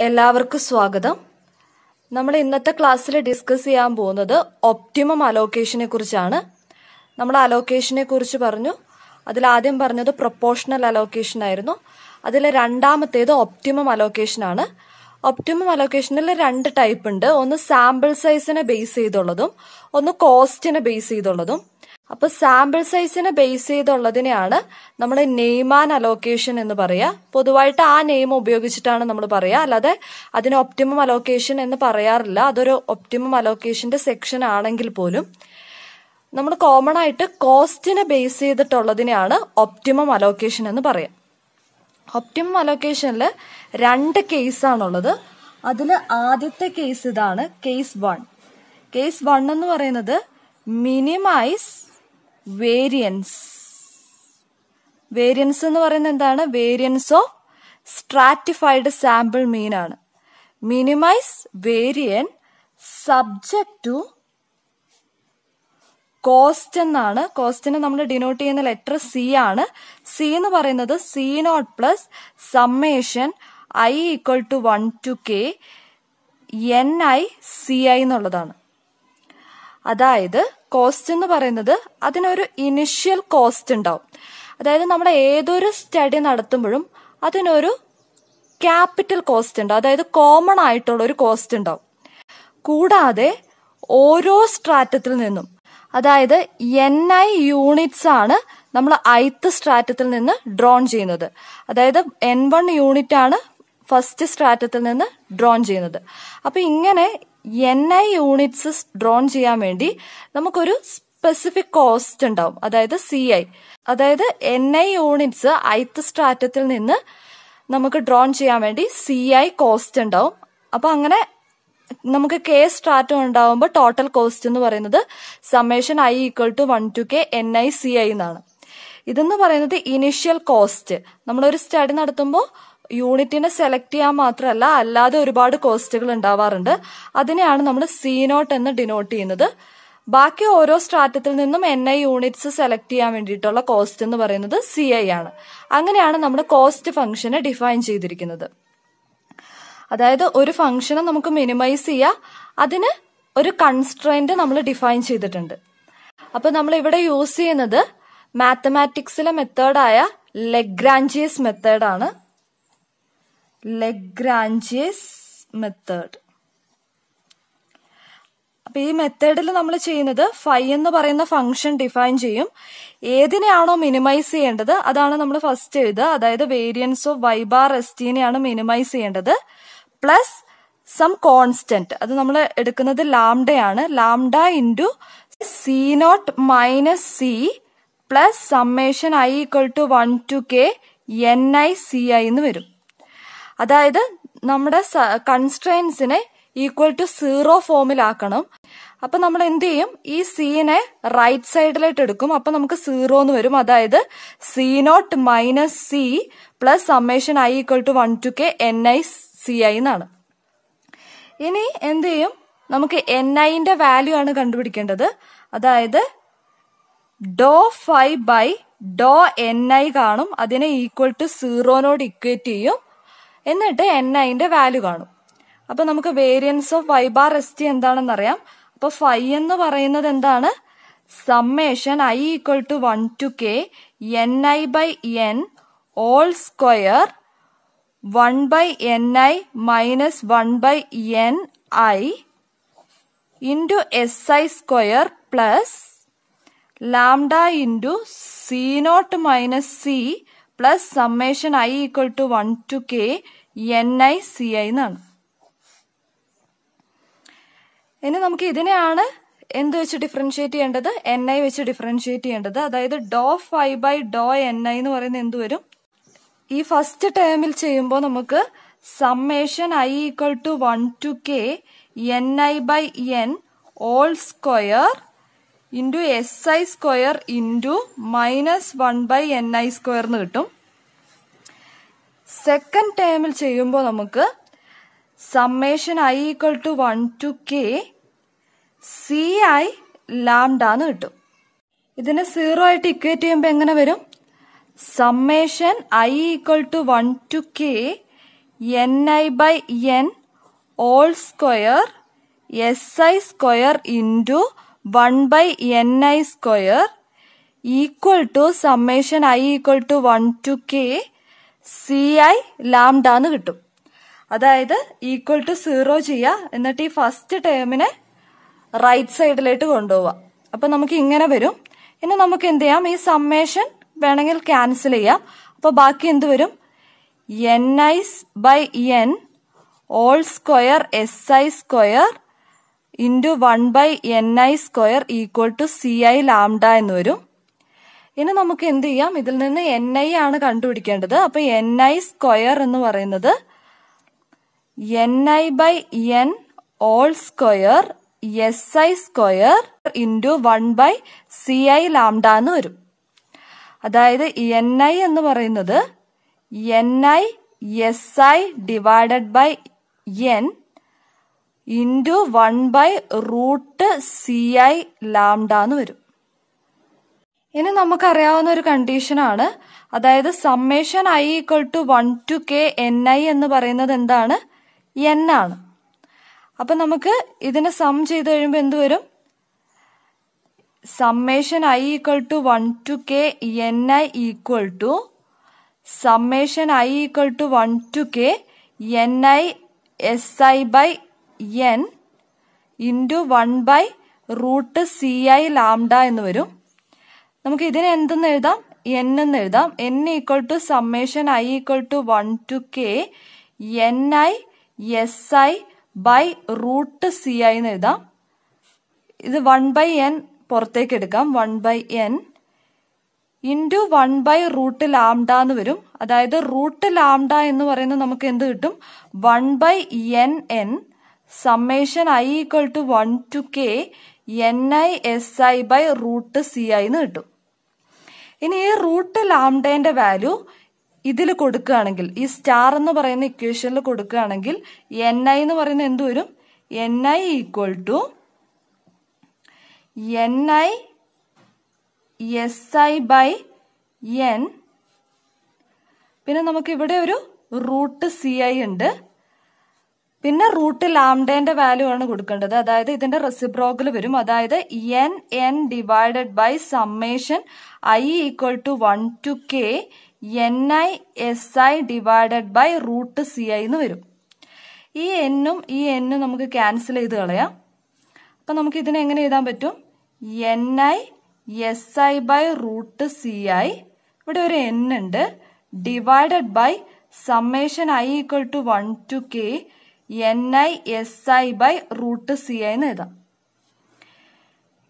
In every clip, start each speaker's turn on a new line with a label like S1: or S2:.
S1: എല്ലാവർക്കും സ്വാഗതം. നമ്മൾ ഇന്നത്തെ ക്ലാസ്സിൽ ഡിസ്കസ് ചെയ്യാൻ പോകുന്നത് ഒപ്റ്റിമം അലോക്കേഷനെ കുറിച്ചാണ്. നമ്മൾ അലോക്കേഷനെ കുറിച്ച് പറഞ്ഞു. അതിൽ ആദ്യം പറഞ്ഞത് പ്രൊപ്പോഷണൽ അലോക്കേഷൻ ആയിരുന്നു. അതിൽ രണ്ടാമത്തേത് ഒപ്റ്റിമം അലോക്കേഷൻ ആണ്. ഒപ്റ്റിമം അലോക്കേഷനിൽ രണ്ട് ടൈപ്പ് ഉണ്ട്. ഒന്ന് സാമ്പിൾ സൈസിനെ ബേസ് ചെയ്തുള്ളതും ഒന്ന് കോസ്റ്റിനെ ബേസ് ചെയ്തുള്ളതും. അപ്പൊ സാമ്പിൾ സൈസിനെ ബേസ് ചെയ്തുള്ളതിനെയാണ് നമ്മൾ നെയ്മാൻ അലോക്കേഷൻ എന്ന് പറയുക പൊതുവായിട്ട് ആ നെയിം ഉപയോഗിച്ചിട്ടാണ് നമ്മൾ പറയുക അല്ലാതെ അതിന് ഒപ്റ്റിമം അലോക്കേഷൻ എന്ന് പറയാറില്ല. അതൊരു ഒപ്റ്റിമം അലോക്കേഷന്റെ സെക്ഷൻ ആണെങ്കിൽ പോലും നമ്മൾ കോമൺ ആയിട്ട് കോസ്റ്റിനെ ബേസ് ചെയ്തിട്ടുള്ളതിനെയാണ് ഒപ്റ്റിമം അലോക്കേഷൻ എന്ന് പറയാം. ഒപ്റ്റിമം അലോക്കേഷനിൽ രണ്ട് കേസാണുള്ളത് അതിൽ ആദ്യത്തെ കേസ് ഇതാണ് കേസ് വൺ കേസ് വൺ എന്ന് പറയുന്നത് മിനിമൈസ് വേരിയൻസ് വേരിയൻസ് എന്ന് പറയുന്നത് എന്താണ്? Variance of stratified sample mean ആണ്. Minimise variance subject to cost എന്നാണ്. കോസ്റ്റിനെ നമ്മൾ ഡിനോട്ട് ചെയ്യുന്ന ലെറ്റർ സി ആണ്. സി എന്ന് പറയുന്നത് C naught plus summation I equal to one to K N I C I എന്നുള്ളതാണ്. അതായത് കോസ്റ്റ് എന്ന് പറയുന്നത് അതിനൊരു ഇനിഷ്യൽ കോസ്റ്റ് ഉണ്ടാവും. അതായത് നമ്മൾ ഏതൊരു സ്റ്റഡി നടത്തുമ്പോഴും അതിനൊരു ക്യാപിറ്റൽ കോസ്റ്റ് ഉണ്ട്. അതായത് കോമൺ ആയിട്ടുള്ള ഒരു കോസ്റ്റ് ഉണ്ടാവും. കൂടാതെ ഓരോ സ്ട്രാറ്റത്തിൽ നിന്നും അതായത് എൻ ഐ യൂണിറ്റ്സ് ആണ് നമ്മൾ ഐത്ത് സ്ട്രാറ്റത്തിൽ നിന്ന് ഡ്രോൺ ചെയ്യുന്നത്. അതായത് എൻ വൺ യൂണിറ്റ് ആണ് ഫസ്റ്റ് സ്ട്രാറ്റത്തിൽ നിന്ന് ഡ്രോൺ ചെയ്യുന്നത്. അപ്പൊ ഇങ്ങനെ എൻ ഐ യൂണിറ്റ്സ് ഡ്രോൺ ചെയ്യാൻ വേണ്ടി നമുക്കൊരു സ്പെസിഫിക് കോസ്റ്റ് ഉണ്ടാവും. അതായത് സി ഐ അതായത് എൻ ഐ യൂണിറ്റ്സ് ഐത്ത് സ്റ്റാറ്റത്തിൽ നിന്ന് നമുക്ക് ഡ്രോൺ ചെയ്യാൻ വേണ്ടി സി ഐ കോസ്റ്റ് ഉണ്ടാവും. അപ്പൊ അങ്ങനെ നമുക്ക് കെ സ്ട്രാറ്റം ഉണ്ടാവുമ്പോൾ ടോട്ടൽ കോസ്റ്റ് എന്ന് പറയുന്നത് summation I equal to one to K N I C I എന്നാണ്. ഇതെന്ന് പറയുന്നത് ഇനിഷ്യൽ കോസ്റ്റ് നമ്മളൊരു സ്റ്റഡി നടത്തുമ്പോൾ യൂണിറ്റിനെ സെലക്ട് ചെയ്യാൻ മാത്രമല്ല അല്ലാതെ ഒരുപാട് കോസ്റ്റുകൾ ഉണ്ടാവാറുണ്ട്. അതിനെയാണ് നമ്മൾ സി നോട്ട് എന്ന് ഡിനോട്ട് ചെയ്യുന്നത്. ബാക്കി ഓരോ സ്ട്രാറ്റത്തിൽ നിന്നും എൻ ഐ യൂണിറ്റ്സ് സെലക്ട് ചെയ്യാൻ വേണ്ടിയിട്ടുള്ള കോസ്റ്റ് എന്ന് പറയുന്നത് സി ഐ ആണ്. അങ്ങനെയാണ് നമ്മൾ കോസ്റ്റ് ഫംഗ്ഷനെ ഡിഫൈൻ ചെയ്തിരിക്കുന്നത്. അതായത് ഒരു ഫംഗ്ഷനെ നമുക്ക് മിനിമൈസ് ചെയ്യാം. അതിന് ഒരു കൺസ്ട്രെയിന്റ് നമ്മൾ ഡിഫൈൻ ചെയ്തിട്ടുണ്ട്. അപ്പൊ നമ്മൾ ഇവിടെ യൂസ് ചെയ്യുന്നത് മാത്തമാറ്റിക്സിലെ മെത്തേഡായ ലെഗ്രാഞ്ചിയസ് മെത്തേഡാണ് ലെഗ്രാഞ്ചിയസ് മെത്തേഡ് അപ്പൊ ഈ മെത്തേഡിൽ നമ്മൾ ചെയ്യുന്നത് ഫൈ എന്ന് പറയുന്ന ഫംഗ്ഷൻ ഡിഫൈൻ ചെയ്യും. ഏതിനെയാണോ മിനിമൈസ് ചെയ്യേണ്ടത് അതാണ് നമ്മൾ ഫസ്റ്റ് എഴുതുക. അതായത് variance of Y bar S ടിനെയാണ് minimise ചെയ്യേണ്ടത്. പ്ലസ് സം കോൺസ്റ്റന്റ് അത് നമ്മൾ എടുക്കുന്നത് ലാംഡയാണ് lambda into C naught minus C plus summation I equal to one to K N I C I എന്ന് വരും. അതായത് നമ്മുടെ കൺസ്ട്രെയിൻസിനെ ഈക്വൽ ടു സീറോ ഫോമിലാക്കണം അപ്പൊ നമ്മൾ എന്ത് ചെയ്യും ഈ സീനെ റൈറ്റ് സൈഡിലായിട്ട് എടുക്കും അപ്പൊ നമുക്ക് സീറോ എന്ന് വരും. അതായത് C naught minus C plus summation I equal to one to K N I C I എന്നാണ്. ഇനി എന്ത് ചെയ്യും നമുക്ക് എൻ ഐന്റെ വാല്യൂ ആണ് കണ്ടുപിടിക്കേണ്ടത്. അതായത് doh five by doh N I കാണും. അതിനെ ഈക്വൽ ടു സീറോനോട് ഇക്വേറ്റ് ചെയ്യും. എന്നിട്ട് എൻ ഐന്റെ വാല്യൂ കാണും. അപ്പൊ നമുക്ക് variance of Y bar S T എന്താണെന്ന് അറിയാം. അപ്പൊ ഫൈ എന്ന് പറയുന്നത് എന്താണ്? Summation I equal to one to K N I by N whole square one by N I minus one by N I into S I square plus lambda into C naught minus C plus summation I equal to one to K N I C I എന്നാണ്. ഇനി നമുക്ക് ഇതിനെയാണ് എന്ത് വെച്ച് differentiate ചെയ്യേണ്ടത്? N I വെച്ച് differentiate ചെയ്യേണ്ടത്. അതായത് doh five by doh N I എന്ന് പറയുന്നത് എന്ത് വരും? ഈ ഫസ്റ്റ് ടേമിൽ ചെയ്യുമ്പോൾ നമുക്ക് summation I equal to one to K N I by N whole square into S I square into minus one by N I square എന്ന് കിട്ടും. സെക്കൻഡ് ടേമിൽ ചെയ്യുമ്പോൾ നമുക്ക് summation I equal to one to K C I lambda എന്ന് കിട്ടും. ഇതിനെ zero ആയിട്ട് equate ചെയ്യുമ്പോൾ എങ്ങനെ വരും? Summation I equal to one to K N I by N whole square S I square into one by N I square equal to summation I equal to one to K C I lambda എന്ന് കിട്ടും. അതായത് equal to zero ചെയ്യുക എന്നിട്ട് ഈ first ടേമിനെ right സൈഡിലേക്ക് കൊണ്ടുപോവുക. അപ്പൊ നമുക്ക് ഇങ്ങനെ വരും. ഇനി നമുക്ക് എന്ത് ചെയ്യാം? ഈ സമ്മേഷൻ വേണമെങ്കിൽ ക്യാൻസൽ ചെയ്യാം. അപ്പൊ ബാക്കി എന്ത് വരും? N I's by N whole square S I square into one by N I square equal to C I lambda എന്ന് വരും. ഇനി നമുക്ക് എന്ത് ചെയ്യാം? ഇതിൽ നിന്ന് എൻ ഐ ആണ് കണ്ടുപിടിക്കേണ്ടത്. അപ്പൊ എൻ ഐ സ്ക്വയർ എന്ന് പറയുന്നത് N I by N whole square S I square into one by C I lambda എന്ന് വരും. അതായത് എൻ ഐ എന്ന് പറയുന്നത് N I S I divided by N into one by root C I lambda എന്ന് വരും. ഇനി നമുക്കറിയാവുന്ന ഒരു കണ്ടീഷനാണ് അതായത് summation I equal to one to K N I എന്ന് പറയുന്നത് എന്താണ്? എൻ ആണ്. അപ്പം നമുക്ക് ഇതിനെ സം ചെയ്ത് കഴിയുമ്പോൾ എന്ത് വരും? Summation I equal to one to K N I equal to summation I equal to one to K N I S I by N into one by root C I lambda എന്ന് വരും. നമുക്ക് ഇതിനെ എന്തെന്ന് എഴുതാം? N എന്ന് എഴുതാം. N equal to summation I equal to one to K N I S I by root C I എന്ന് എഴുതാം. ഇത് വൺ ബൈ എൻ പുറത്തേക്ക് എടുക്കാം. One by N into one by root lambda എന്ന് വരും. അതായത് റൂട്ട് ലാംഡ എന്ന് പറയുന്നത് നമുക്ക് എന്ത് കിട്ടും? One by N N summation I equal to one to K N I S I by root C I എന്ന് കിട്ടും. ഇനി ഈ റൂട്ട് ലാംഡേന്റെ വാല്യൂ ഇതിൽ കൊടുക്കുകയാണെങ്കിൽ ഈ സ്റ്റാർ എന്ന് പറയുന്ന ഇക്വേഷനിൽ കൊടുക്കുകയാണെങ്കിൽ എൻ ഐ എന്ന് പറയുന്നത് എന്ത് വരും? N I equal to N I S I by N പിന്നെ നമുക്ക് ഇവിടെ ഒരു റൂട്ട് സി ഐ ഉണ്ട്. പിന്നെ റൂട്ട് ലാംഡേന്റെ വാല്യൂ ആണ് കൊടുക്കേണ്ടത്. അതായത് ഇതിന്റെ റെസിപ്രോക്കൽ വരും. അതായത് N N divided by summation I equal to one to K N I S I divided by root C I എന്ന് വരും. ഈ എന്നും ഈ എന്നും നമുക്ക് ക്യാൻസൽ ചെയ്ത് കളയാം. അപ്പൊ നമുക്ക് ഇതിനെ എങ്ങനെ എഴുതാൻ പറ്റും? N I S I by root C I ഇവിടെ ഒരു എൻ ഉണ്ട്. Divided by summation I equal to one to K N I S I by root C I എന്ന് എഴുതാം.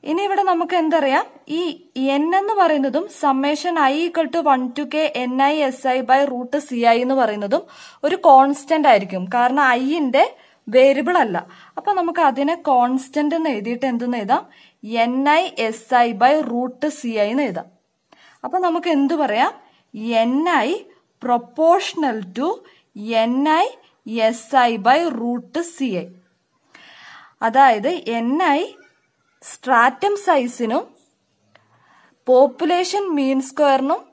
S1: ഇനി ഇവിടെ നമുക്ക് എന്തറിയാം? ഈ എൻ എന്ന് പറയുന്നതും summation I equal to one to K N I S I by root C I എന്ന് പറയുന്നതും ഒരു കോൺസ്റ്റന്റ് ആയിരിക്കും. കാരണം ഐയിന്റെ വേരിയബിൾ അല്ല. അപ്പൊ നമുക്ക് അതിനെ കോൺസ്റ്റന്റ് എന്ന് എഴുതിയിട്ട് എന്തെന്ന് എഴുതാം? N I S I by root C I എന്ന് എഴുതാം. അപ്പൊ നമുക്ക് എന്ത് പറയാം? N I proportional to N I S I by root C I. അതായത് എൻ ഐ സ്ട്രാറ്റം സൈസിനും പോപ്പുലേഷൻ മീൻ സ്ക്വയറിനും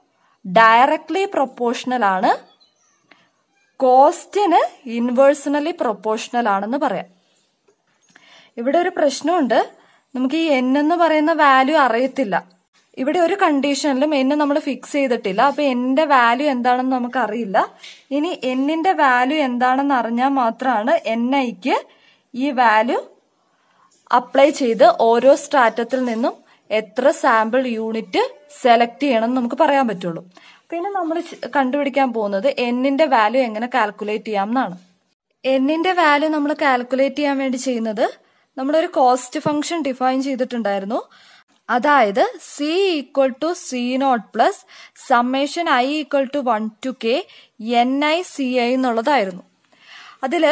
S1: ഡയറക്ട്ലി പ്രൊപ്പോർഷണൽ ആണ്. കോസ്റ്റിന് ഇൻവേഴ്സണലി പ്രൊപ്പോർഷണൽ ആണെന്ന് പറയാം. ഇവിടെ ഒരു പ്രശ്നമുണ്ട്. നമുക്ക് ഈ എൻ എന്ന് പറയുന്ന വാല്യൂ അറിയത്തില്ല. ഇവിടെ ഒരു കണ്ടീഷനിലും എന്നെ നമ്മൾ ഫിക്സ് ചെയ്തിട്ടില്ല. അപ്പൊ എന്റെ വാല്യൂ എന്താണെന്ന് നമുക്ക് അറിയില്ല ഇനി എന്നിന്റെ വാല്യൂ എന്താണെന്ന് അറിഞ്ഞാൽ മാത്രമാണ് എൻ ഐക്ക് ഈ വാല്യൂ അപ്ലൈ ചെയ്ത് ഓരോ സ്ട്രാറ്റത്തിൽ നിന്നും എത്ര സാമ്പിൾ യൂണിറ്റ് സെലക്ട് ചെയ്യണം എന്ന് നമുക്ക് പറയാൻ പറ്റുള്ളൂ. പിന്നെ നമ്മൾ കണ്ടുപിടിക്കാൻ പോകുന്നത് എന്നിന്റെ വാല്യൂ എങ്ങനെ കാൽക്കുലേറ്റ് ചെയ്യാം എന്നാണ് എന്നിന്റെ വാല്യൂ നമ്മൾ കാൽക്കുലേറ്റ് ചെയ്യാൻ വേണ്ടി ചെയ്യുന്നത് നമ്മളൊരു കോസ്റ്റ് ഫംഗ്ഷൻ ഡിഫൈൻ ചെയ്തിട്ടുണ്ടായിരുന്നു. അതായത് C equal to C naught plus summation I equal to one to K N I C I എന്നുള്ളതായിരുന്നു. അതിൽ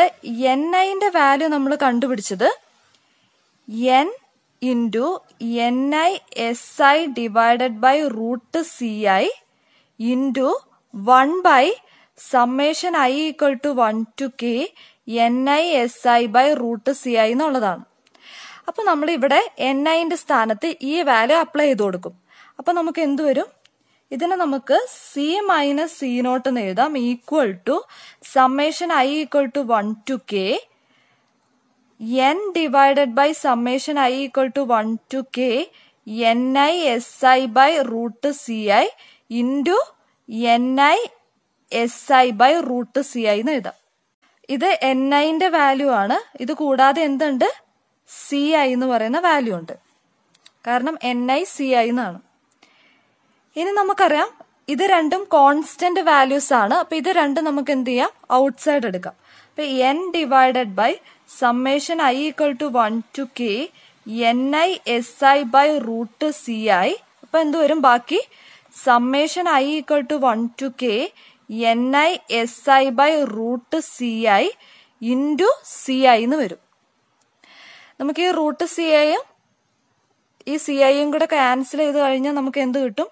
S1: എൻ ഐന്റെ വാല്യൂ നമ്മൾ കണ്ടുപിടിച്ചത് N into N I S I divided by root C I into one by summation I equal to one to K N I S I by root C I എന്നുള്ളതാണ്. അപ്പൊ നമ്മൾ ഇവിടെ N ഐന്റെ സ്ഥാനത്ത് ഈ value apply ചെയ്ത് കൊടുക്കും. അപ്പൊ നമുക്ക് എന്ത് വരും? ഇതിനെ നമുക്ക് സി മൈനസ് സി നോട്ട് എന്ന് എഴുതാം. Equal to summation I equal to one to K N divided by summation I equal to one to K N I S I by root C I into N I S I by root C I എന്ന് എഴുതാം. ഇത് N ഐന്റെ value ആണ്. ഇത് കൂടാതെ എന്തുണ്ട്? C I എന്ന് പറയുന്ന വാല്യൂ ഉണ്ട്. കാരണം എൻ ഐ സി ഐ എന്നാണ്. ഇനി നമുക്കറിയാം ഇത് രണ്ടും കോൺസ്റ്റന്റ് വാല്യൂസ് ആണ്. അപ്പൊ ഇത് രണ്ടും നമുക്ക് എന്ത് ചെയ്യാം? ഔട്ട്സൈഡ് എടുക്കാം. അപ്പൊ N divided by summation I equal to one to K N I S I by root C I അപ്പൊ എന്ത് വരും? ബാക്കി summation I equal to one to K N I S I by root C I into C I എന്ന് വരും. നമുക്ക് ഈ root C ഐയും ഈ സി ഐയും കൂടെ ക്യാൻസൽ ചെയ്ത് കഴിഞ്ഞാൽ നമുക്ക് എന്ത് കിട്ടും?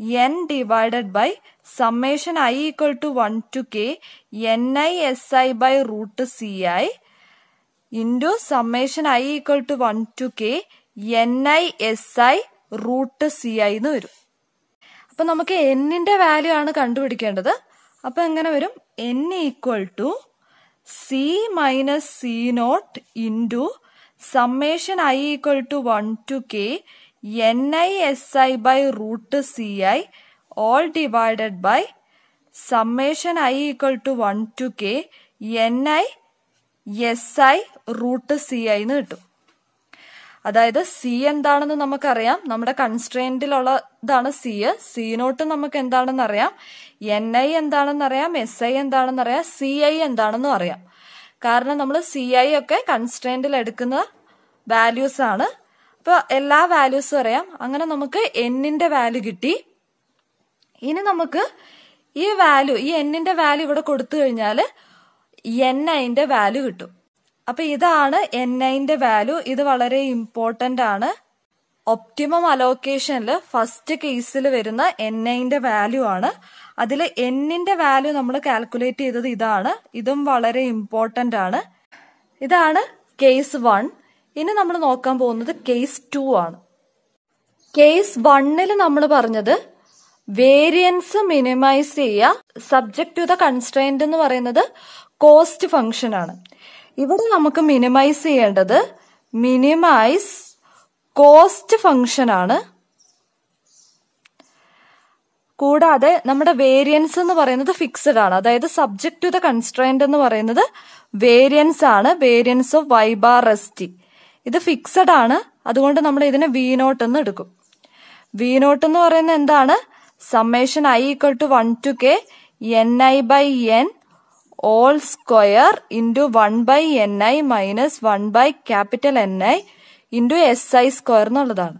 S1: N divided by summation I equal to one to K N I S I by root C I into summation I equal to one to K N I S I root C I എന്ന് വരും. അപ്പൊ നമുക്ക് എന്നിന്റെ value ആണ് കണ്ടുപിടിക്കേണ്ടത്. അപ്പൊ എങ്ങനെ വരും? N equal to C minus C naught into summation I equal to one to K N I S I by root C I all divided by summation I equal to one to K N I S I root C I എന്ന് കിട്ടും. അതായത് C എന്താണെന്ന് നമുക്കറിയാം. നമ്മുടെ കൺസ്ട്രെയിന്റിലുള്ളതാണ് C C not നമുക്ക് എന്താണെന്ന് അറിയാം N I എന്താണെന്ന് അറിയാം എസ് ഐ എന്താണെന്ന് അറിയാം സി ഐ എന്താണെന്നും അറിയാം. കാരണം നമ്മൾ സി ഐ ഒക്കെ കൺസ്ട്രെന്റിൽ എടുക്കുന്ന വാല്യൂസ് ആണ്. അപ്പൊ എല്ലാ വാല്യൂസും അറിയാം. അങ്ങനെ നമുക്ക് എന്നിന്റെ വാല്യൂ കിട്ടി. ഇനി നമുക്ക് ഈ വാല്യൂ ഈ എന്നിന്റെ വാല്യൂ ഇവിടെ കൊടുത്തു കഴിഞ്ഞാൽ എൻ ഐന്റെ വാല്യൂ കിട്ടും. അപ്പൊ ഇതാണ് എൻ ഐന്റെ വാല്യൂ ഇത് വളരെ ഇമ്പോർട്ടന്റ് ആണ്. ഒപ്റ്റിമം അലോക്കേഷനിൽ ഫസ്റ്റ് കേസിൽ വരുന്ന എൻ ഐന്റെ വാല്യൂ ആണ്. അതിൽ എന്നിന്റെ വാല്യൂ നമ്മൾ കാൽക്കുലേറ്റ് ചെയ്തത് ഇതാണ്. ഇതും വളരെ ഇമ്പോർട്ടന്റ് ആണ്. ഇതാണ് കേസ് വൺ ഇനി നമ്മൾ നോക്കാൻ പോകുന്നത് കേസ് ടു ആണ്. കേസ് വണ്ണിൽ നമ്മൾ പറഞ്ഞത് വേരിയൻസ് മിനിമൈസ് ചെയ്യുക സബ്ജക്ട് ടു ദ കൺസ്ട്രെയിന്റ് എന്ന് പറയുന്നത് കോസ്റ്റ് ഫംഗ്ഷൻ ആണ്. ഇവിടെ നമുക്ക് മിനിമൈസ് ചെയ്യേണ്ടത് മിനിമൈസ് കോസ്റ്റ് ഫംഗ്ഷൻ ആണ്. കൂടാതെ നമ്മുടെ വേരിയൻസ് എന്ന് പറയുന്നത് ഫിക്സഡ് ആണ്. അതായത് സബ്ജക്ട് ടു ദ കൺസ്ട്രെയിന്റ് എന്ന് പറയുന്നത് വേരിയൻസ് ആണ്. Variance of Y bar S T ഇത് ഫിക്സഡ് ആണ്. അതുകൊണ്ട് നമ്മൾ ഇതിനെ വി നോട്ട് എന്ന് എടുക്കും. വി നോട്ട് എന്ന് പറയുന്നത് എന്താണ്? Summation I equal to one to K N I by N all square into one by N I minus one by capital N I into S I square എന്നുള്ളതാണ്.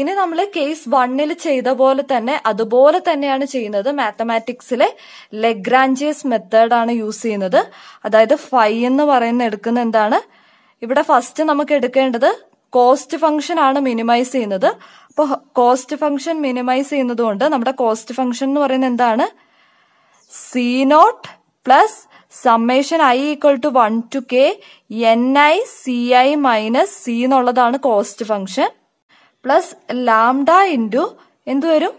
S1: ഇനി നമ്മൾ case വണ്ണിൽ ചെയ്ത പോലെ തന്നെ അതുപോലെ തന്നെയാണ് ചെയ്യുന്നത്. മാത്തമാറ്റിക്സിലെ ലെഗ്രാഞ്ചിയസ് മെത്തേഡ് ആണ് യൂസ് ചെയ്യുന്നത്. അതായത് ഫൈ എന്ന് പറയുന്ന എടുക്കുന്ന എന്താണ്? ഇവിടെ ഫസ്റ്റ് നമുക്ക് എടുക്കേണ്ടത് കോസ്റ്റ് ഫംഗ്ഷൻ ആണ് മിനിമൈസ് ചെയ്യുന്നത്. അപ്പോൾ കോസ്റ്റ് ഫംഗ്ഷൻ മിനിമൈസ് ചെയ്യുന്നതുകൊണ്ട് നമ്മുടെ കോസ്റ്റ് ഫംഗ്ഷൻ എന്ന് പറയുന്നത് എന്താണ്? C naught plus summation I equal to one to K N I C I minus C എന്നുള്ളതാണ് cost function plus lambda into എന്തു വരും?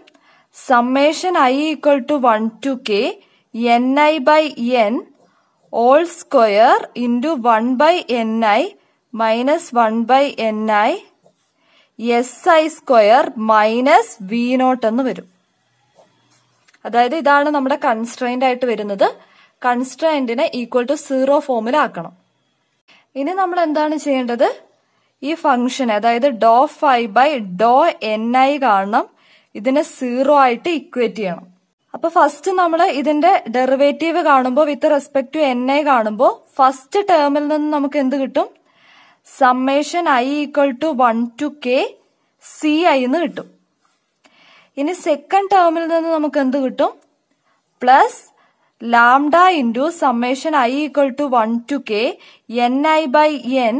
S1: Summation I equal to one to K N I by N all square into one by N I minus one by N I S I square minus V naught എന്ന് വരും. അതായത് ഇതാണ് നമ്മുടെ constraint ആയിട്ട് വരുന്നത്. കൺസ്ട്രെയിന്റിനെ ഈക്വൽ ടു സീറോ ഫോമിലാക്കണം ഇനി നമ്മൾ എന്താണ് ചെയ്യേണ്ടത്? ഈ ഫംഗ്ഷൻ അതായത് doh phi by doh N I കാണണം. ഇതിനെ സീറോ ആയിട്ട് ഇക്വേറ്റ് ചെയ്യണം. അപ്പൊ ഫസ്റ്റ് നമ്മൾ ഇതിന്റെ ഡെറിവേറ്റീവ് കാണുമ്പോൾ with respect to N I കാണുമ്പോൾ ഫസ്റ്റ് ടേമിൽ നിന്ന് നമുക്ക് എന്ത് കിട്ടും? Summation I equal to one to K C I എന്ന് കിട്ടും. ഇനി സെക്കൻഡ് ടേമിൽ നിന്ന് നമുക്ക് എന്ത് കിട്ടും? Plus lambda into summation I equal to one to K N I by N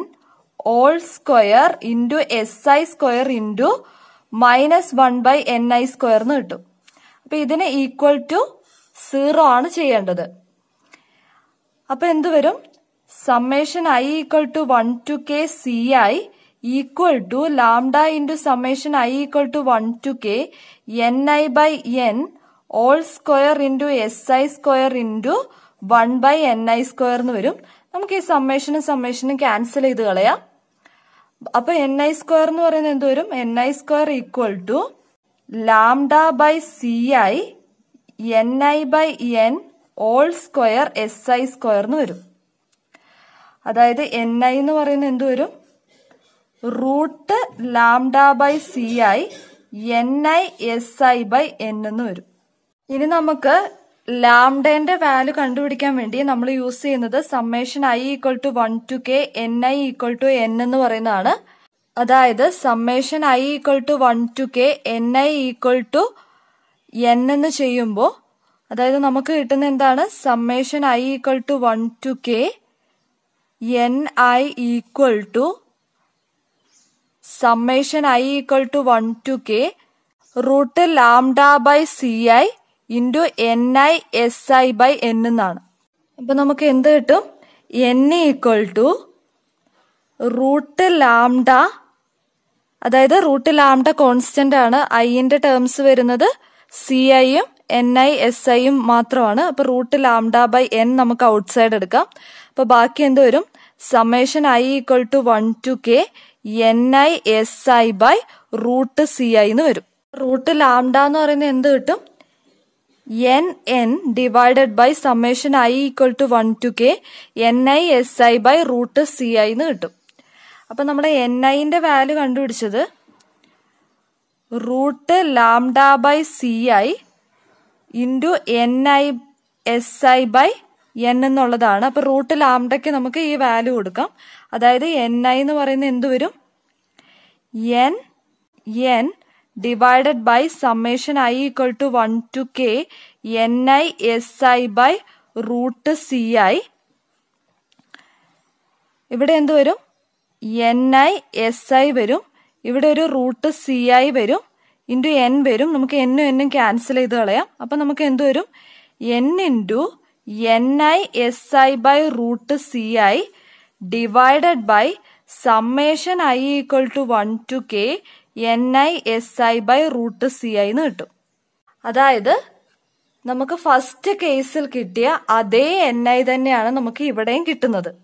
S1: all square into S I square into minus one by N I square എന്ന് കിട്ടും. അപ്പൊ ഇതിന് ഈക്വൽ ടു സീറോ ആണ് ചെയ്യേണ്ടത്. അപ്പൊ എന്ത് വരും? Summation I equal to one to K C I equal to lambda into summation I equal to one to K N I by N all square into S I square into one by N I square എന്ന് വരും. നമുക്ക് ഈ സമ്മേഷനും സമ്മേഷനും cancel ചെയ്ത് കളയാം. അപ്പൊ N I square എന്ന് പറയുന്നത് എന്ത് വരും? N I square equal to lambda by C I N I by N all square S I square എന്ന് വരും. അതായത് എൻ ഐ എന്ന് പറയുന്നത് എന്ത് വരും? Root lambda by C I N I S I by N എന്ന് വരും. ഇനി നമുക്ക് ലാംഡേന്റെ വാല്യൂ കണ്ടുപിടിക്കാൻ വേണ്ടി നമ്മൾ യൂസ് ചെയ്യുന്നത് summation I equal to one to K N I equal to N എന്ന് പറയുന്നതാണ്. അതായത് summation I equal to one to K N I equal to N എന്ന് ചെയ്യുമ്പോൾ അതായത് നമുക്ക് കിട്ടുന്ന എന്താണ്? Summation I equal to one to K N I equal to summation I equal to one to K root lambda by C I into N I S I by N എന്നാണ്. അപ്പൊ നമുക്ക് എന്ത് കിട്ടും? N equal to root lambda അതായത് root lambda constant ആണ്. ഐന്റെ terms വരുന്നത് C ഐയും എൻ ഐ എസ് ഐയും മാത്രമാണ്. അപ്പൊ റൂട്ട് ലാംഡ ബൈ എൻ നമുക്ക് ഔട്ട് സൈഡ് എടുക്കാം. അപ്പൊ ബാക്കി എന്ത് വരും? Summation I equal to one to K N I S I by root C I എന്ന് വരും. റൂട്ട് ലാംഡ എന്ന് പറയുന്നത് എന്ത് കിട്ടും? N N divided by summation I equal to one to K N I S I by root C I എന്ന് കിട്ടും. അപ്പൊ നമ്മുടെ എൻ ഐന്റെ വാല്യൂ കണ്ടുപിടിച്ചത് root lambda by C I into N I S I by N എന്നുള്ളതാണ്. അപ്പൊ root ലാംഡയ്ക്ക് നമുക്ക് ഈ വാല്യൂ കൊടുക്കാം. അതായത് എൻ ഐ എന്ന് പറയുന്നത് എന്ത് വരും? N N divided by summation I equal to one to K N I S I by root C I ഇവിടെ എന്ത് വരും? എൻ ഐ എസ് ഐ വരും. ഇവിടെ ഒരു റൂട്ട് സി ഐ വരും. ഇന്റു എൻ വരും. നമുക്ക് എന്നും എന്നും ക്യാൻസൽ ചെയ്ത് കളയാം. അപ്പൊ നമുക്ക് എന്ത് വരും? N into N I S I by root C I divided by summation I equal to one to K N I S I by root C I എന്ന് കിട്ടും. അതായത് നമുക്ക് ഫസ്റ്റ് കേസിൽ കിട്ടിയ അതേ എൻ ഐ തന്നെയാണ് നമുക്ക് ഇവിടെയും കിട്ടുന്നത്.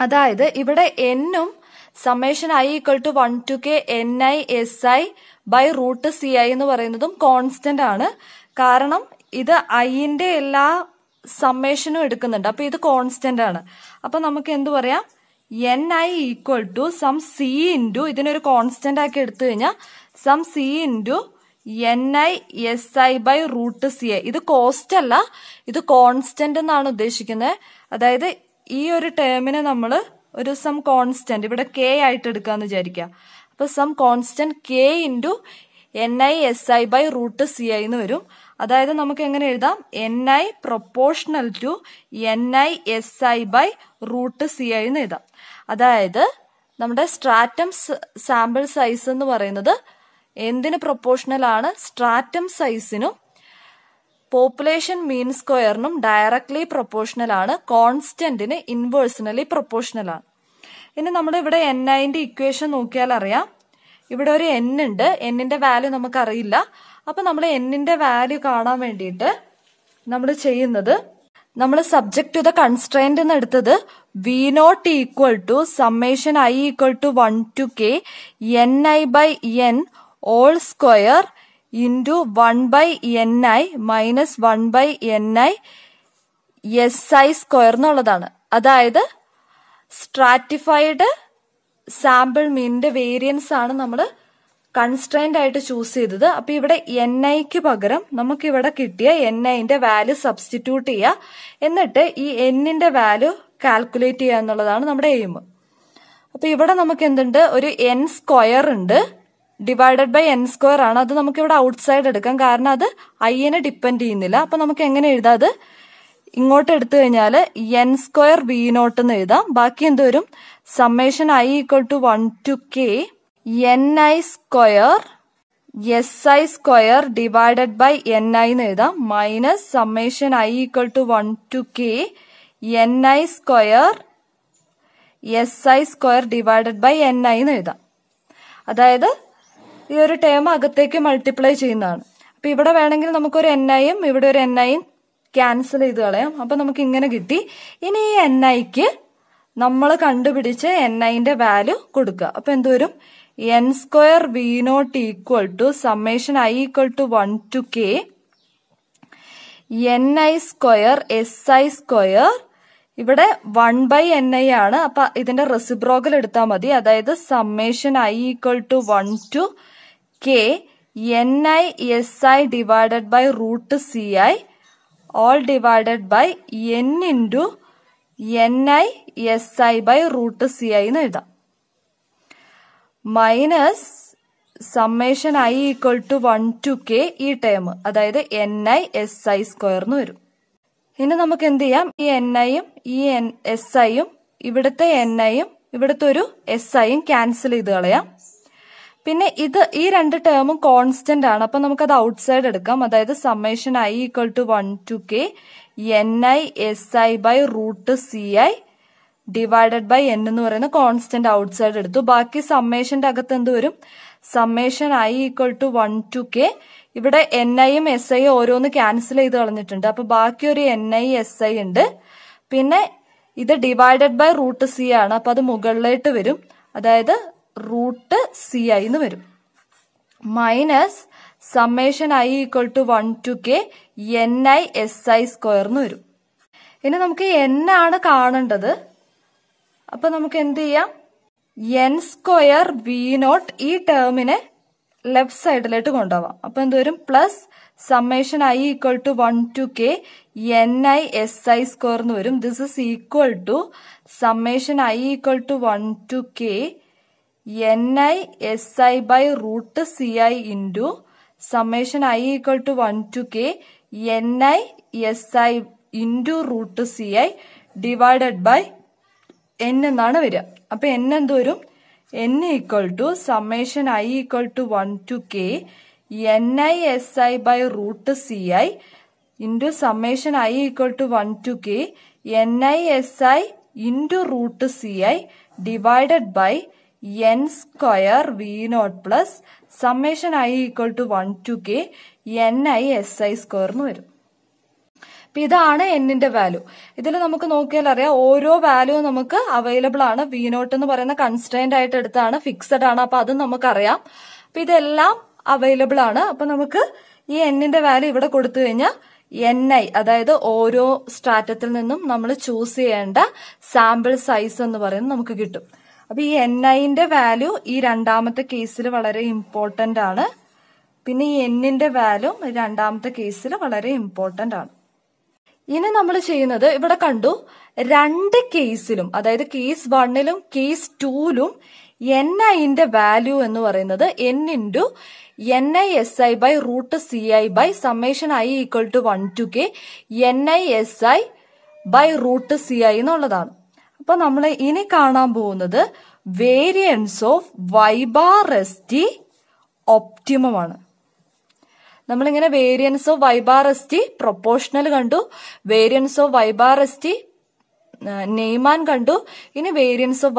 S1: അതായത് ഇവിടെ എന്നും summation I equal to one to K N I S I by root C I എന്ന് പറയുന്നതും കോൺസ്റ്റന്റ് ആണ്. കാരണം ഇത് ഐന്റെ എല്ലാ സമ്മേഷനും എടുക്കുന്നുണ്ട്. അപ്പൊ ഇത് കോൺസ്റ്റന്റ് ആണ്. അപ്പൊ നമുക്ക് എന്തു പറയാം? N I equal to some C into ഇതിനൊരു കോൺസ്റ്റന്റ് ആക്കി എടുത്തു കഴിഞ്ഞാൽ some C into N I S I by root C I ഇത് കോസ്റ്റ് അല്ല ഇത് കോൺസ്റ്റന്റ് എന്നാണ് ഉദ്ദേശിക്കുന്നത്. അതായത് ഈ ഒരു ടേമിനെ നമ്മൾ ഒരു സം കോൺസ്റ്റന്റ് ഇവിടെ കെ ആയിട്ട് എടുക്കാന്ന് വിചാരിക്കുക. അപ്പൊ some constant K into N I S I by root C I എന്ന് വരും. അതായത് നമുക്ക് എങ്ങനെ എഴുതാം? N I proportional to N I S I by root C I എന്ന് എഴുതാം. അതായത് നമ്മുടെ സ്ട്രാറ്റം സാമ്പിൾ സൈസ് എന്ന് പറയുന്നത് എന്തിന് പ്രൊപ്പോർഷണൽ ആണ്? സ്ട്രാറ്റം സൈസിനും പോപ്പുലേഷൻ മീൻ സ്ക്വയറിനും ഡയറക്ട്ലി പ്രൊപ്പോർഷണൽ ആണ്. കോൺസ്റ്റന്റിന് ഇൻവേഴ്സണലി പ്രൊപ്പോർഷണൽ ആണ്. ഇനി നമ്മൾ ഇവിടെ എൻ ഐന്റെ ഇക്വേഷൻ നോക്കിയാൽ അറിയാം. ഇവിടെ ഒരു എൻ ഉണ്ട്. എന്നിന്റെ വാല്യൂ നമുക്കറിയില്ല. അപ്പൊ നമ്മൾ എന്നിന്റെ വാല്യൂ കാണാൻ വേണ്ടിയിട്ട് നമ്മൾ ചെയ്യുന്നത് നമ്മൾ സബ്ജക്ട് ടു ദ കൺസ്ട്രെയിന്റ് എന്ന് എടുത്തത് V naught equal to summation I equal to one to K N I by N all square into one by N I minus one by N I S I square എന്നുള്ളതാണ്. അതായത് stratified sample മീനിന്റെ variance ആണ് നമ്മൾ constraint ആയിട്ട് choose ചെയ്തത്. അപ്പൊ ഇവിടെ N ഐക്ക് പകരം നമുക്ക് ഇവിടെ കിട്ടിയ എൻ ഐന്റെ വാല്യൂ സബ്സ്റ്റിറ്റ്യൂട്ട് ചെയ്യുക എന്നിട്ട് ഈ എന്നിന്റെ വാല്യൂ കാൽക്കുലേറ്റ് ചെയ്യുക എന്നുള്ളതാണ് നമ്മുടെ എയിം അപ്പൊ ഇവിടെ നമുക്ക് എന്തുണ്ട്? ഒരു എൻ സ്ക്വയർ ഉണ്ട്. ഡിവൈഡഡ് ബൈ എൻ സ്ക്വയർ ആണ്. അത് നമുക്ക് ഇവിടെ ഔട്ട് സൈഡ് എടുക്കാം. കാരണം അത് ഐനെ ഡിപ്പെൻഡ് ചെയ്യുന്നില്ല. അപ്പൊ നമുക്ക് എങ്ങനെ എഴുതാം അത്? ഇങ്ങോട്ട് എടുത്തു കഴിഞ്ഞാൽ എൻ സ്ക്വയർ വി നോട്ട് എന്ന് എഴുതാം. ബാക്കി എന്ത് വരും? Summation I equal to one to K N I square S I square divided by N I എന്ന് എഴുതാം. Minus summation I equal to one to K N I square S I square divided by N I എന്ന് എഴുതാം. അതായത് ഈ ഒരു term അകത്തേക്ക് multiply ചെയ്യുന്നതാണ്. അപ്പൊ ഇവിടെ വേണമെങ്കിൽ നമുക്കൊരു എൻ ഐയും ഇവിടെ ഒരു എൻ ഐയും ക്യാൻസൽ ചെയ്ത് കളയാം. അപ്പൊ നമുക്ക് ഇങ്ങനെ കിട്ടി. ഇനി ഈ എൻ ഐക്ക് നമ്മൾ കണ്ടുപിടിച്ച് എൻ ഐന്റെ വാല്യൂ കൊടുക്കുക. അപ്പൊ എന്ത് വരും? N square V naught equal to summation I equal to one to K N I square S I square ഇവിടെ വൺ ബൈ എൻ ഐ ആണ്. അപ്പൊ ഇതിന്റെ റെസിബ്രോഗൽ എടുത്താൽ മതി. അതായത് summation I equal to one to K N I S I divided by root C I all divided by N into N I S I by root C I എന്ന് എഴുതാം. Minus summation I equal to one to K ഈ term അതായത് N I S I square എന്ന് വരും. ഇനി നമുക്ക് എന്ത് ചെയ്യാം? ഈ എൻ ഐയും ഈ എൻ എസ് ഐയും ഇവിടുത്തെ എൻ ഐയും ഇവിടുത്തെ ഒരു എസ് ഐയും ക്യാൻസൽ ചെയ്ത് കളയാം. പിന്നെ ഇത് ഈ രണ്ട് ടേമും കോൺസ്റ്റന്റ് ആണ്. അപ്പൊ നമുക്കത് ഔട്ട് സൈഡ് എടുക്കാം. അതായത് summation I equal to one to K N I S I by root C I divided by N എന്ന് പറയുന്ന കോൺസ്റ്റന്റ് ഔട്ട്സൈഡ് എടുത്തു. ബാക്കി സമ്മേഷന്റെ അകത്ത് എന്ത് വരും? Summation I equal to one to K ഇവിടെ എൻ ഐയും എസ് ഐയും ഓരോന്ന് ക്യാൻസൽ ചെയ്ത് കളഞ്ഞിട്ടുണ്ട്. അപ്പൊ ബാക്കി ഒരു എൻ ഐ എസ് ഐ ഉണ്ട്. പിന്നെ ഇത് ഡിവൈഡഡ് ബൈ റൂട്ട് സി ആണ്. അപ്പൊ അത് മുകളിലേക്ക് വരും. അതായത് റൂട്ട് സി ഐ എന്ന് വരും. Minus summation I equal to one to K N I S I square എന്ന് വരും. ഇനി നമുക്ക് എൻ ആണ് കാണേണ്ടത്. അപ്പൊ നമുക്ക് എന്ത് ചെയ്യാം? എൻ സ്ക്വയർ വി നോട്ട് ഈ ടേമിനെ ലെഫ്റ്റ് സൈഡിലോട്ട് കൊണ്ടുപോവാം. അപ്പൊ എന്ത് വരും? Plus summation I equal to one to K N I S I square എന്ന് വരും. This is equal to summation I equal to one to K N I S I by root C I into summation I equal to one to K N I S I into root C I divided by N എന്നാണ് വരിക. അപ്പൊ N എന്ത് വരും? N equal to summation I equal to one to K N I S I by root C I into summation I equal to one to K N I S I into root C I divided by N square V naught plus summation I equal to one to K N I S I square എന്ന് വരും. അപ്പൊ ഇതാണ് എന്നിന്റെ value ഇതിൽ നമുക്ക് നോക്കിയാൽ അറിയാം ഓരോ വാല്യൂ നമുക്ക് അവൈലബിൾ ആണ്. വി നോട്ട് എന്ന് പറയുന്ന കൺസ്റ്റന്റ് ആയിട്ട് എടുത്താണ് ഫിക്സഡ് ആണ്. അപ്പൊ അതും നമുക്കറിയാം. അപ്പൊ ഇതെല്ലാം അവൈലബിൾ ആണ്. അപ്പൊ നമുക്ക് ഈ എന്നിന്റെ വാല്യൂ ഇവിടെ കൊടുത്തു കഴിഞ്ഞാൽ എൻ ഐ അതായത് ഓരോ സ്ട്രാറ്റത്തിൽ നിന്നും നമ്മൾ ചൂസ് ചെയ്യേണ്ട സാമ്പിൾ സൈസ് എന്ന് പറയുന്നത് നമുക്ക് കിട്ടും. അപ്പൊ ഈ എൻ ഐന്റെ വാല്യൂ ഈ രണ്ടാമത്തെ കേസിൽ വളരെ ഇമ്പോർട്ടന്റ് ആണ്. പിന്നെ ഈ എന്നിന്റെ വാല്യൂ രണ്ടാമത്തെ കേസിൽ വളരെ ഇമ്പോർട്ടന്റ് ആണ്. ഇനി നമ്മൾ ചെയ്യുന്നത് ഇവിടെ കണ്ടു രണ്ട് കേസിലും അതായത് കേസ് വണ്ണിലും കേസ് ടൂലും എൻ ഐന്റെ വാല്യൂ എന്ന് പറയുന്നത് N into N I S I by root C I by summation I equal to one to K N I S I by root C I എന്നുള്ളതാണ്. അപ്പൊ നമ്മൾ ഇനി കാണാൻ പോകുന്നത് variance of Y bar S T optimum ആണ്. നമ്മളിങ്ങനെ variance of T proportional കണ്ടു. Variance of T Neyman കണ്ടു. ഇനി വേരിയൻസ് ഓഫ്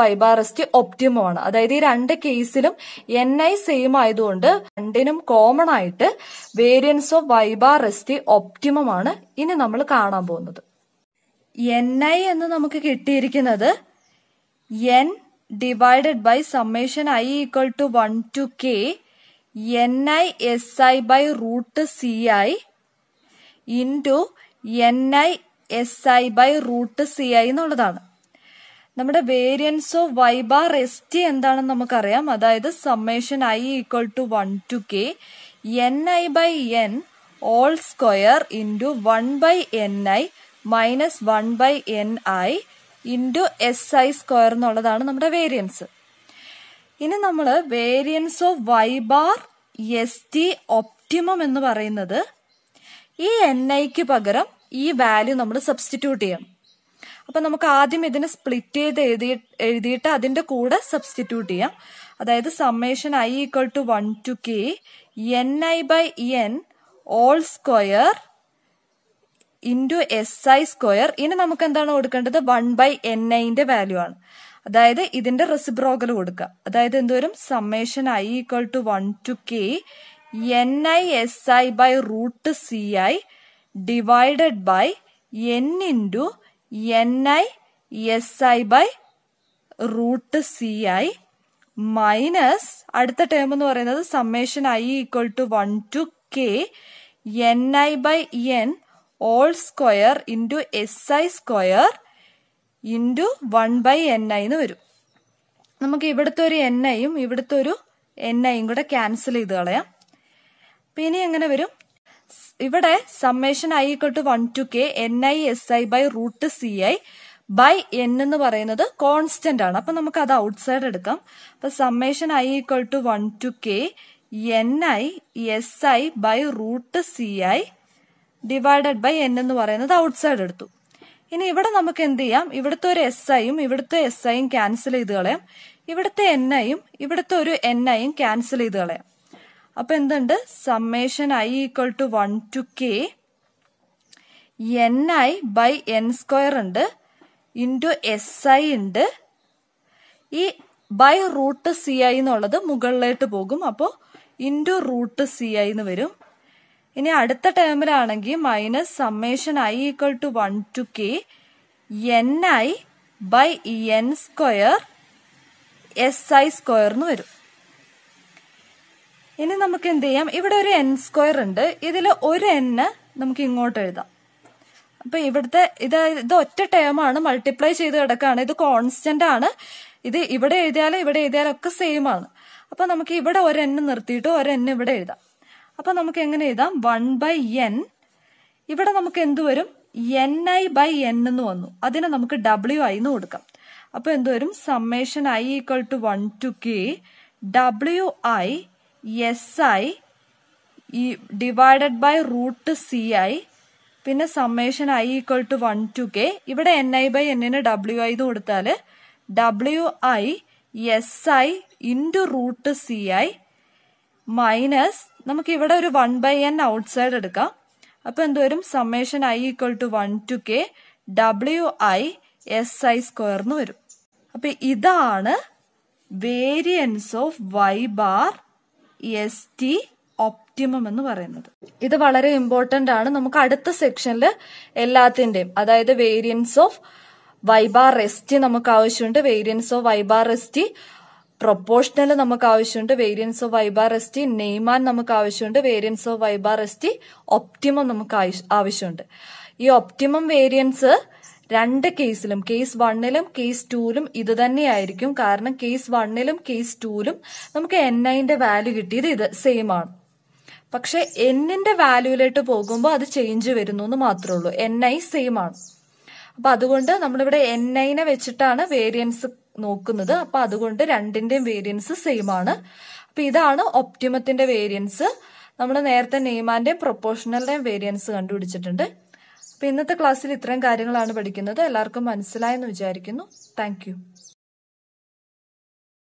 S1: ടി ഒപ്റ്റിമം ആണ്. അതായത് ഈ രണ്ട് കേസിലും എൻ ഐ സെയിം ആയതുകൊണ്ട് രണ്ടിനും കോമൺ ആയിട്ട് വേരിയൻസ് ഓഫ് ടി ഒപ്റ്റിമം ആണ് ഇനി നമ്മൾ കാണാൻ പോകുന്നത്. എൻ ഐ എന്ന് നമുക്ക് കിട്ടിയിരിക്കുന്നത് N divided by summation I equal to one to K N I S I by root C I into N I S I by root C I എന്നുള്ളതാണ്. നമ്മുടെ variance of Y bar S T എന്താണെന്ന് നമുക്കറിയാം. അതായത് summation I equal to one to K N I by N all square into one by N I minus one by N I into S I square എന്നുള്ളതാണ് നമ്മുടെ variance ഇനി നമ്മൾ variance of Y bar S T optimum എന്ന് പറയുന്നത് ഈ N ഐക്ക് പകരം ഈ വാല്യൂ നമ്മൾ സബ്സ്റ്റിറ്റ്യൂട്ട് ചെയ്യാം അപ്പൊ നമുക്ക് ആദ്യം ഇതിനെ സ്പ്ലിറ്റ് ചെയ്ത് എഴുതി എഴുതിയിട്ട് അതിന്റെ കൂടെ സബ്സ്റ്റിറ്റ്യൂട്ട് ചെയ്യാം. അതായത് summation I equal to one to K N I by N all square into S I square ഇനി നമുക്ക് എന്താണ് കൊടുക്കേണ്ടത്? വൺ ബൈ എൻ ഐന്റെ വാല്യൂ ആണ്. അതായത് ഇതിന്റെ റെസിപ്രോക്കൽ കൊടുക്കുക അതായത് എന്തോരും summation I equal to one to K N I S I by root C I divided by N into N I S I by root C I minus അടുത്ത term എന്ന് പറയുന്നത് summation I equal to one to K N I by N all square into S I square into one by N I എന്ന് വരും. നമുക്ക് ഇവിടുത്തെ ഒരു N ഐയും ഇവിടുത്തെ ഒരു എൻ ഐയും കൂടെ ക്യാൻസൽ ചെയ്ത് കളയാം. അപ്പൊ ഇനി എങ്ങനെ വരും? ഇവിടെ summation I equal to one to K N I S I by root C I by N എന്ന് പറയുന്നത് കോൺസ്റ്റന്റ് ആണ്. അപ്പൊ നമുക്ക് അത് ഔട്ട്സൈഡ് എടുക്കാം. അപ്പൊ summation I equal to one to K N I S I by root C I divided by N എന്ന് പറയുന്നത് ഔട്ട്സൈഡ് എടുത്തു. ഇനി ഇവിടെ നമുക്ക് എന്ത് ചെയ്യാം? ഇവിടുത്തെ ഒരു എസ് ഐയും ഇവിടുത്തെ എസ് ഐയും ക്യാൻസൽ ചെയ്ത് കളയാം. ഇവിടുത്തെ എൻ ഐയും ഇവിടുത്തെ ഒരു എൻ ഐയും ക്യാൻസൽ ചെയ്ത് കളയാം. അപ്പൊ എന്തുണ്ട്? Summation I equal to one to K N I by N square ഉണ്ട്. ഇന്റു എസ് ഐ ഉണ്ട്. ഈ ബൈ റൂട്ട് സി ഐ എന്നുള്ളത് മുകളിലോട്ട് പോകും. അപ്പോൾ ഇന്റു റൂട്ട് സി ഐ എന്ന് വരും. ഇനി അടുത്ത ടേമിലാണെങ്കിൽ minus summation I equal to one to K N I by N square S I square എന്ന് വരും. ഇനി നമുക്ക് എന്ത് ചെയ്യാം? ഇവിടെ ഒരു എൻ സ്ക്വയർ ഉണ്ട്. ഇതിൽ ഒരു എൻ നമുക്ക് ഇങ്ങോട്ട് എഴുതാം. അപ്പൊ ഇവിടുത്തെ ഇത് ഇത് ഒറ്റ ടേമാണ് മൾട്ടിപ്ലൈ ചെയ്ത് കിടക്കുകയാണ്. ഇത് കോൺസ്റ്റന്റ് ആണ്. ഇത് ഇവിടെ എഴുതിയാലും ഇവിടെ എഴുതിയാലും ഒക്കെ സെയിം ആണ്. അപ്പൊ നമുക്ക് ഇവിടെ ഒരു എൻ നിർത്തിയിട്ട് ഒരു എൻ ഇവിടെ എഴുതാം. അപ്പൊ നമുക്ക് എങ്ങനെ എഴുതാം? വൺ ബൈ എൻ ഇവിടെ നമുക്ക് എന്ത് വരും? എൻ ഐ ബൈ എൻ എന്ന് വന്നു. അതിനെ നമുക്ക് ഡബ്ല്യു ഐ എന്ന് കൊടുക്കാം. അപ്പൊ എന്തുവരും summation I equal to one to K W I S I divided by root C I പിന്നെ summation I equal to one to K ഇവിടെ എൻ ഐ ബൈ എന്നിന് ഡബ്ല്യു ഐ എന്ന് കൊടുത്താൽ W I S I into root C I minus നമുക്ക് ഇവിടെ ഒരു one by N outside എടുക്കാം. അപ്പൊ എന്തോരും? Summation I equal to one to K W I S I square എന്ന് വരും. അപ്പൊ ഇതാണ് variance of Y bar S T optimum എന്ന് പറയുന്നത്. ഇത് വളരെ ഇമ്പോർട്ടന്റ് ആണ്. നമുക്ക് അടുത്ത സെക്ഷനിൽ എല്ലാത്തിന്റെയും അതായത് variance of Y bar S T നമുക്ക് ആവശ്യമുണ്ട്. Variance of Y bar S T proportional നമുക്ക് ആവശ്യമുണ്ട് variance of Y bar T Neyman നമുക്ക് ആവശ്യമുണ്ട് variance of Y bar T optimum നമുക്ക് ആവശ്യമുണ്ട്. ഈ ഒപ്റ്റിമം വേരിയൻസ് രണ്ട് കേസിലും കേസ് വണ്ണിലും കേസ് ടൂലും ഇത് തന്നെയായിരിക്കും. കാരണം കേസ് വണ്ണിലും കേസ് ടൂലും നമുക്ക് എൻ ഐന്റെ വാല്യൂ കിട്ടിയത് ഇത് സെയിം ആണ്. പക്ഷെ എന്നിന്റെ വാല്യൂയിലോട്ട് പോകുമ്പോൾ അത് ചേഞ്ച് വരുന്നു എന്ന് മാത്രമേ ഉള്ളൂ. എൻ ഐ സെയിം ആണ്. അപ്പൊ അതുകൊണ്ട് നമ്മളിവിടെ എൻ ഐനെ വെച്ചിട്ടാണ് വേരിയൻസ് നോക്കുന്നത്. അപ്പൊ അതുകൊണ്ട് രണ്ടിന്റെയും വേരിയൻസ് സെയിം ആണ്. അപ്പൊ ഇതാണ് ഒപ്റ്റിമത്തിന്റെ വേരിയൻസ് നമ്മൾ നേരത്തെ നെയ്മാന്റെയും പ്രൊപ്പോർഷണലിന്റെയും വേരിയൻസ് കണ്ടുപിടിച്ചിട്ടുണ്ട്. അപ്പൊ ഇന്നത്തെ ക്ലാസ്സിൽ ഇത്രയും കാര്യങ്ങളാണ് പഠിക്കുന്നത്. എല്ലാവർക്കും മനസ്സിലായെന്ന് വിചാരിക്കുന്നു. താങ്ക്